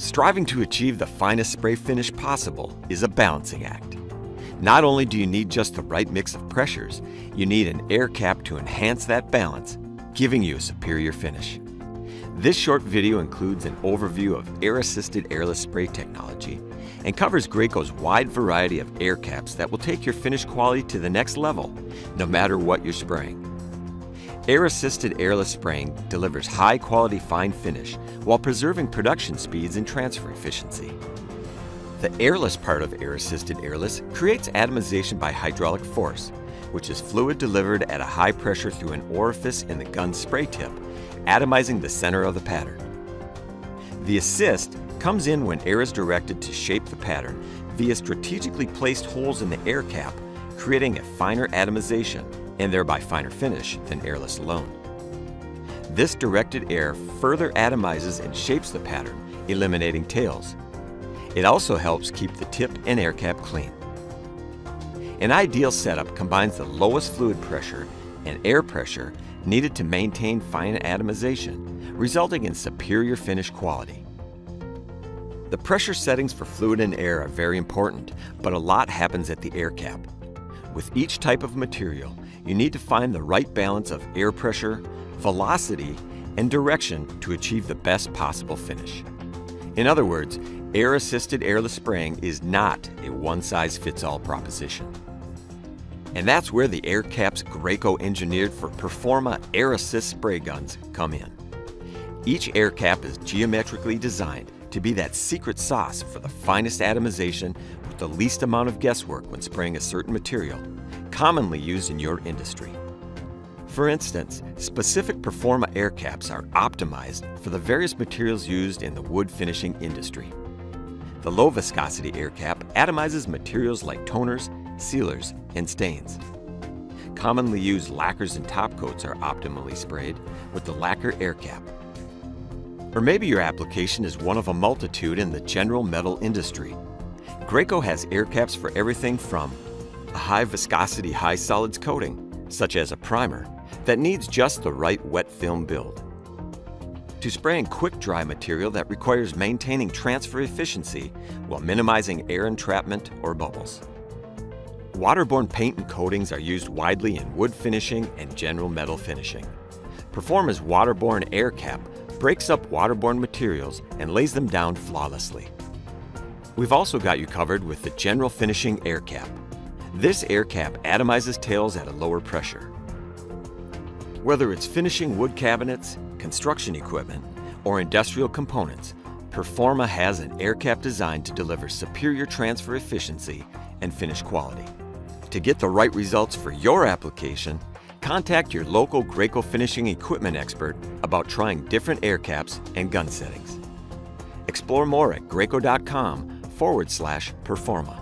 Striving to achieve the finest spray finish possible is a balancing act. Not only do you need just the right mix of pressures, you need an air cap to enhance that balance, giving you a superior finish. This short video includes an overview of air-assisted airless spray technology and covers Graco's wide variety of air caps that will take your finish quality to the next level, no matter what you're spraying. Air-assisted airless spraying delivers high-quality fine finish while preserving production speeds and transfer efficiency. The airless part of air-assisted airless creates atomization by hydraulic force, which is fluid delivered at a high pressure through an orifice in the gun spray tip, atomizing the center of the pattern. The assist comes in when air is directed to shape the pattern via strategically placed holes in the air cap, creating a finer atomization and thereby finer finish than airless alone. This directed air further atomizes and shapes the pattern, eliminating tails. It also helps keep the tip and air cap clean. An ideal setup combines the lowest fluid pressure and air pressure needed to maintain fine atomization, resulting in superior finish quality. The pressure settings for fluid and air are very important, but a lot happens at the air cap. With each type of material, you need to find the right balance of air pressure, velocity, and direction to achieve the best possible finish. In other words, air-assisted airless spraying is not a one-size-fits-all proposition. And that's where the air caps Graco engineered for PerformAA Air Assist spray guns come in. Each air cap is geometrically designed to be that secret sauce for the finest atomization with the least amount of guesswork when spraying a certain material, commonly used in your industry. For instance, specific PerformAA air caps are optimized for the various materials used in the wood finishing industry. The low viscosity air cap atomizes materials like toners, sealers, and stains. Commonly used lacquers and top coats are optimally sprayed with the lacquer air cap. Or maybe your application is one of a multitude in the general metal industry. Graco has air caps for everything from a high viscosity high solids coating, such as a primer, that needs just the right wet film build, to spraying quick dry material that requires maintaining transfer efficiency while minimizing air entrapment or bubbles. Waterborne paint and coatings are used widely in wood finishing and general metal finishing. PerformAA's waterborne air cap breaks up waterborne materials and lays them down flawlessly. We've also got you covered with the General Finishing Air Cap. This air cap atomizes tails at a lower pressure. Whether it's finishing wood cabinets, construction equipment, or industrial components, PerformAA has an air cap designed to deliver superior transfer efficiency and finish quality. To get the right results for your application, contact your local Graco finishing equipment expert about trying different air caps and gun settings. Explore more at graco.com forward slash performaa.